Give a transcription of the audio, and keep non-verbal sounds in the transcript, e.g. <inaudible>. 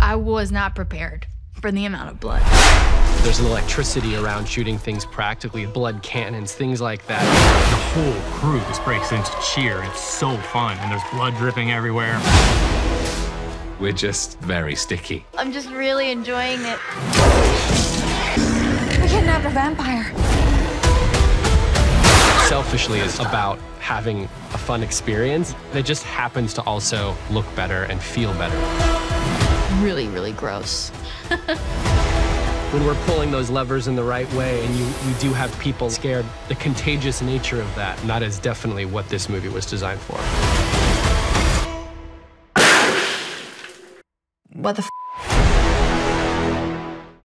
I was not prepared for the amount of blood. There's an electricity around shooting things practically, blood cannons, things like that. The whole crew just breaks into cheer. It's so fun, and there's blood dripping everywhere. We're just very sticky. I'm just really enjoying it. We kidnapped a vampire. Selfishly is about having a fun experience that just happens to also look better and feel better. Really, really gross. <laughs> when we're pulling those levers in the right way and you, you do have people scared, the contagious nature of that, that is definitely what this movie was designed for. What the